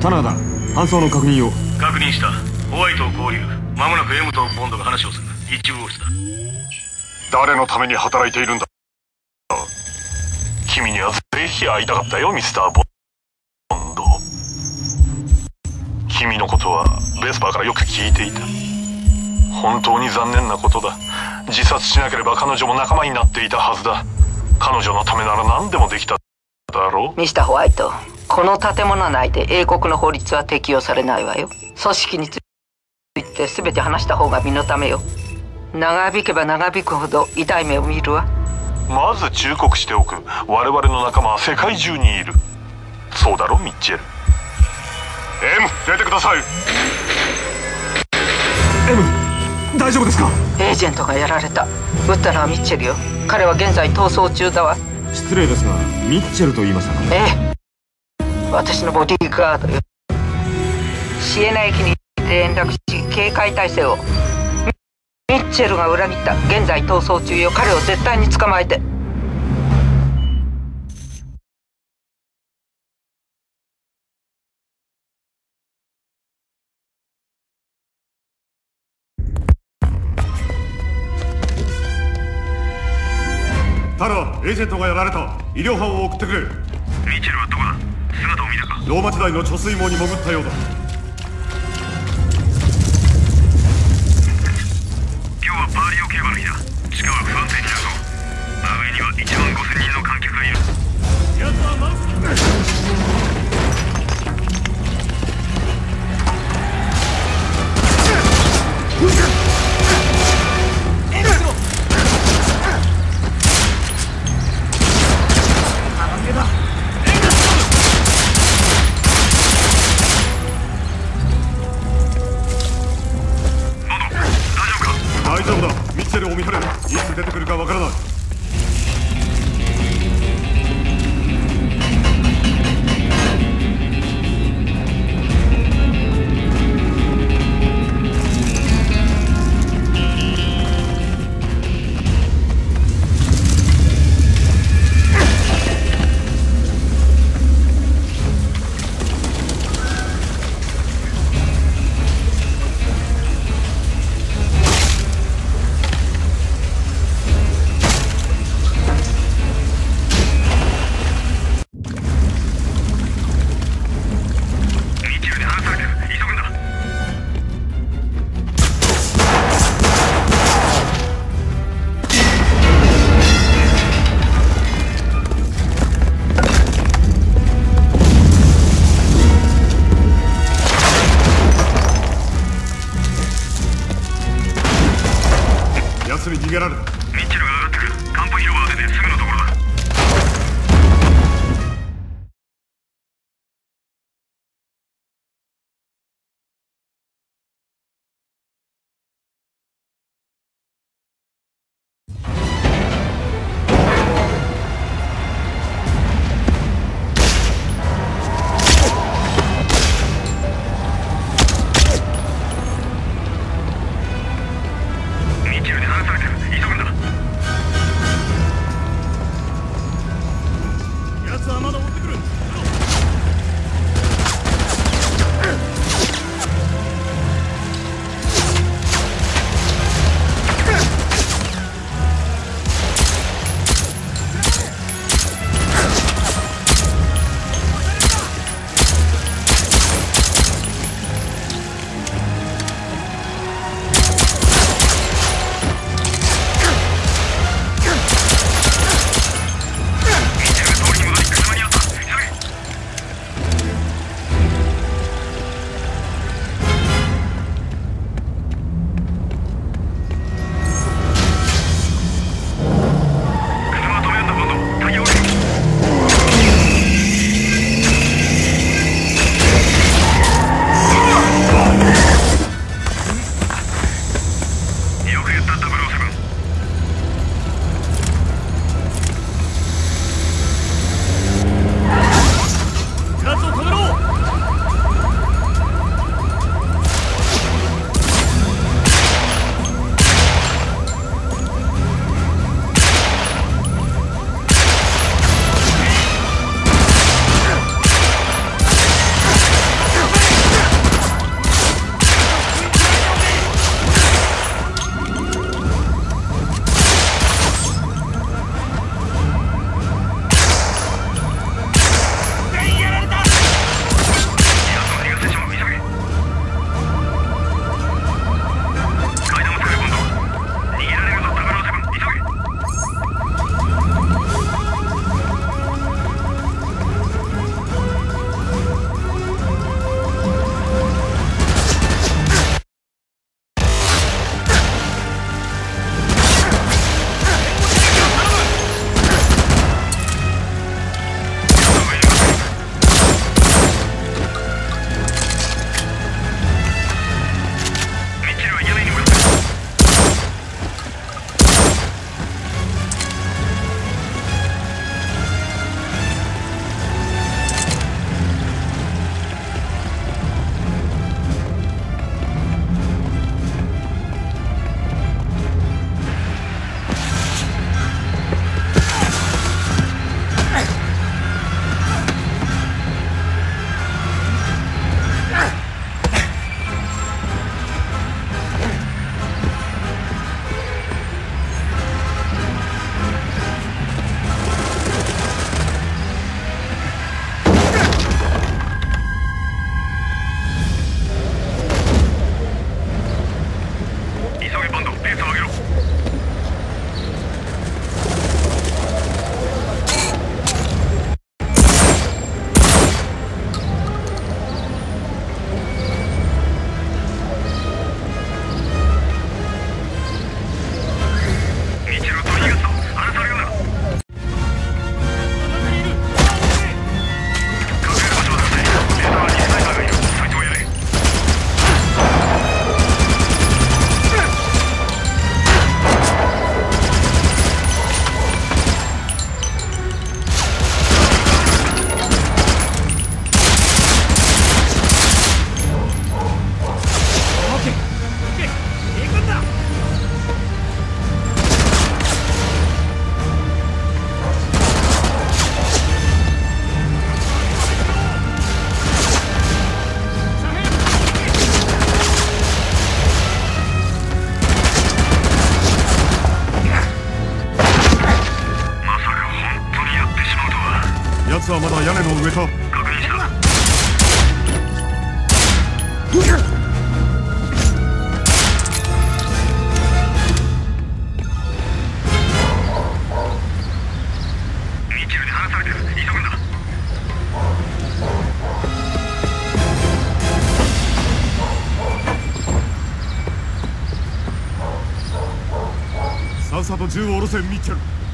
棚だ搬送の確認を。確認した。ホワイトを合流。間もなく M とボンドが話をする。一部号室だ。誰のために働いているんだ？君にはぜひ会いたかったよミスター・ボンド。君のことはベスパーからよく聞いていた。本当に残念なことだ。自殺しなければ彼女も仲間になっていたはずだ。彼女のためなら何でもできただろう。ミスターホワイトこの建物内で英国の法律は適用されないわよ。組織について全て話した方が身のためよ。長引けば長引くほど痛い目を見るわ。まず忠告しておく。我々の仲間は世界中にいる。そうだろミッチェル。M 出てください。M 大丈夫ですか？エージェントがやられた。撃ったのはミッチェルよ。彼は現在逃走中だわ。失礼ですがミッチェルと言いましたか？ええ私のボディーガードよ。シエナ駅に連絡し警戒態勢を。ミッチェルが裏切った。現在逃走中よ。彼を絶対に捕まえて。タラエージェントがやられた。医療班を送ってくれ。ミッチェルはどこだ？姿を見たか？ローマ時代の貯水網に潜ったようだ。今日はバーリオ競馬の日だ地下は不安定になるぞ。真上には1万5000人の観客がいる。大丈夫だミいつ出てくるかわからない。されてる。急ぐんだ。ペースを上げろ。スはまだ屋根の上か確認さっさと銃を下ろせミッチェル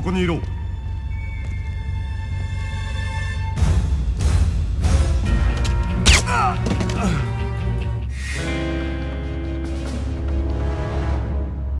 そこにいろ。